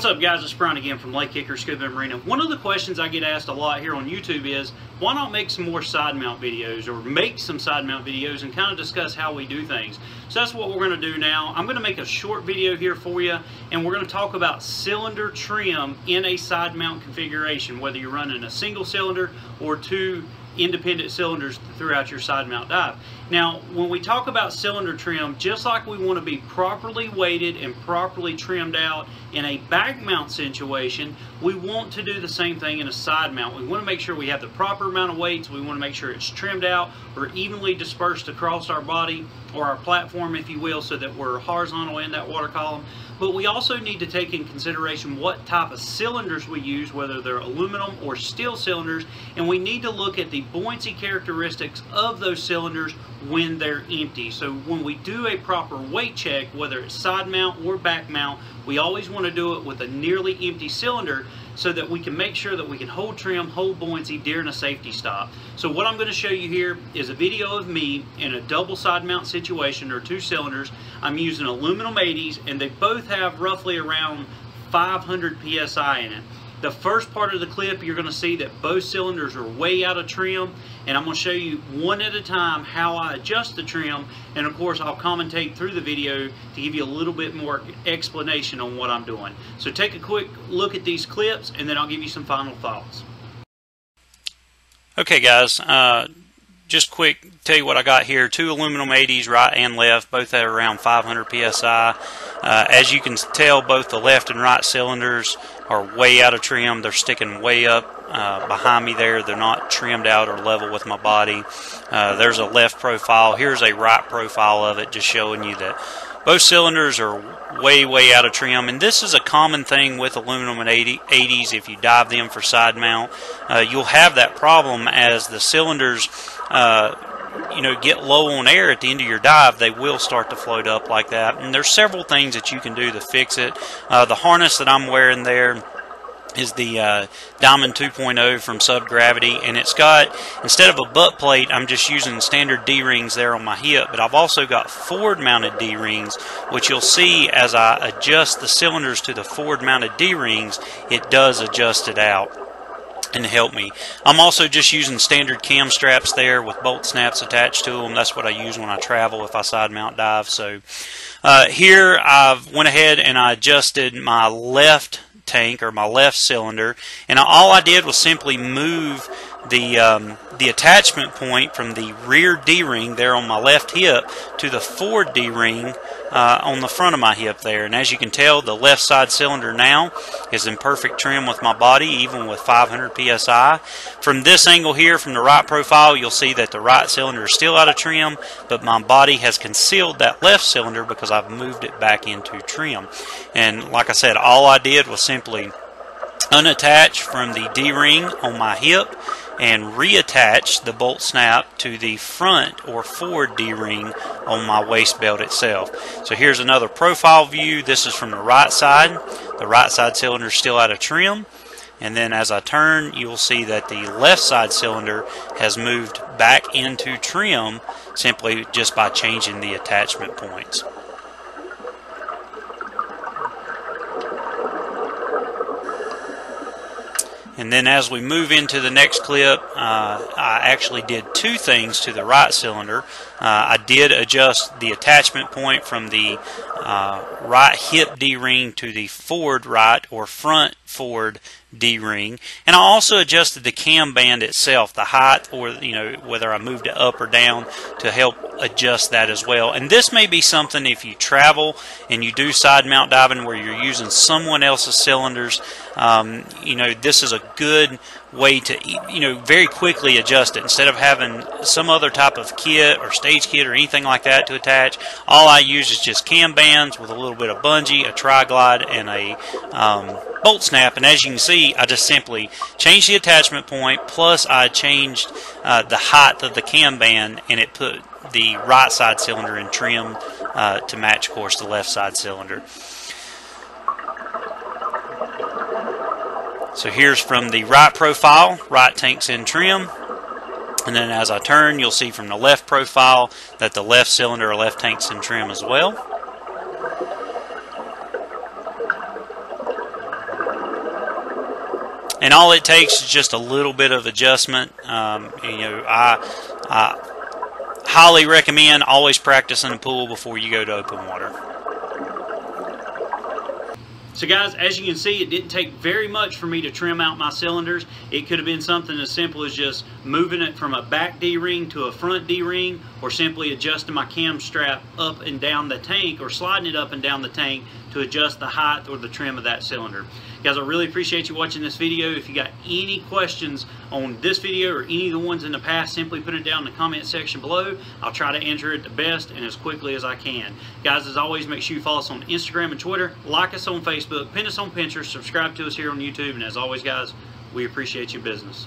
What's up guys, it's Brian again from Lake Hickory Scuba Marina. One of the questions I get asked a lot here on YouTube is, why not make some more side mount videos or make some side mount videos and kind of discuss how we do things. So that's what we're going to do now. I'm going to make a short video here for you and we're going to talk about cylinder trim in a side mount configuration, whether you're running a single cylinder or two independent cylinders throughout your side mount dive. Now, when we talk about cylinder trim, just like we want to be properly weighted and properly trimmed out in a back mount situation, we want to do the same thing in a side mount. We want to make sure we have the proper amount of weights. We want to make sure it's trimmed out or evenly dispersed across our body or our platform, if you will, so that we're horizontal in that water column. But we also need to take in consideration what type of cylinders we use, whether they're aluminum or steel cylinders, and we need to look at the buoyancy characteristics of those cylinders when they're empty. So when we do a proper weight check, whether it's side mount or back mount, we always want to do it with a nearly empty cylinder so that we can make sure that we can hold trim, hold buoyancy during a safety stop. So what I'm going to show you here is a video of me in a double side mount situation or two cylinders. I'm using aluminum 80s and they both have roughly around 500 psi in it. The first part of the clip, you're going to see that both cylinders are way out of trim, and I'm going to show you one at a time how I adjust the trim, and of course I'll commentate through the video to give you a little bit more explanation on what I'm doing. So take a quick look at these clips, and then I'll give you some final thoughts. Okay guys, uh, just quick, tell you what I got here. Two aluminum 80s, right and left, both at around 500 psi. Uh, as you can tell, both the left and right cylinders are way out of trim. They're sticking way up uh, behind me there. They're not trimmed out or level with my body. Uh, there's a left profile. Here's a right profile of it, just showing you that both cylinders are way, way out of trim. And this is a common thing with aluminum 80, 80s. If you dive them for side mount, uh, you'll have that problem as the cylinders uh, you know get low on air at the end of your dive they will start to float up like that. And there's several things that you can do to fix it. Uh, the harness that I'm wearing there is the uh, Diamond 2.0 from Subgravity and it's got instead of a butt plate I'm just using standard D-rings there on my hip but I've also got forward mounted D-rings which you'll see as I adjust the cylinders to the forward mounted D-rings it does adjust it out and help me. I'm also just using standard cam straps there with bolt snaps attached to them. That's what I use when I travel if I side mount dive. So uh, here I've went ahead and I adjusted my left tank or my left cylinder and all I did was simply move the um, the attachment point from the rear D-ring there on my left hip to the forward D-ring uh, on the front of my hip there. And as you can tell, the left side cylinder now is in perfect trim with my body, even with 500 psi. From this angle here, from the right profile, you'll see that the right cylinder is still out of trim, but my body has concealed that left cylinder because I've moved it back into trim. And like I said, all I did was simply unattach from the D-ring on my hip and reattach the bolt snap to the front or forward D-ring on my waist belt itself. So here's another profile view. This is from the right side. The right side cylinder is still out of trim. And then as I turn, you'll see that the left side cylinder has moved back into trim simply just by changing the attachment points. And then as we move into the next clip, uh, I actually did two things to the right cylinder. Uh, I did adjust the attachment point from the uh, right hip D-ring to the forward right or front forward D-ring. And I also adjusted the cam band itself, the height or you know whether I moved it up or down to help adjust that as well. And this may be something if you travel and you do side mount diving where you're using someone else's cylinders, um, you know, this is a good way to, you know, very quickly adjust it. Instead of having some other type of kit or stage kit or anything like that to attach, all I use is just cam bands with a little bit of bungee, a tri-glide, and a um, bolt snap. And as you can see, I just simply changed the attachment point, plus I changed uh, the height of the cam band, and it put the right side cylinder in trim uh, to match, of course, the left side cylinder. So here's from the right profile, right tank's in trim. And then as I turn, you'll see from the left profile that the left cylinder or left tank's in trim as well. And all it takes is just a little bit of adjustment. Um, you know, I, I highly recommend always practicing a pool before you go to open water. So guys, as you can see, it didn't take very much for me to trim out my cylinders. It could have been something as simple as just moving it from a back D-ring to a front D-ring or simply adjusting my cam strap up and down the tank or sliding it up and down the tank to adjust the height or the trim of that cylinder. Guys, I really appreciate you watching this video. If you got any questions on this video or any of the ones in the past, simply put it down in the comment section below. I'll try to answer it the best and as quickly as I can. Guys, as always, make sure you follow us on Instagram and Twitter, like us on Facebook, pin us on Pinterest, subscribe to us here on YouTube, and as always, guys, we appreciate your business.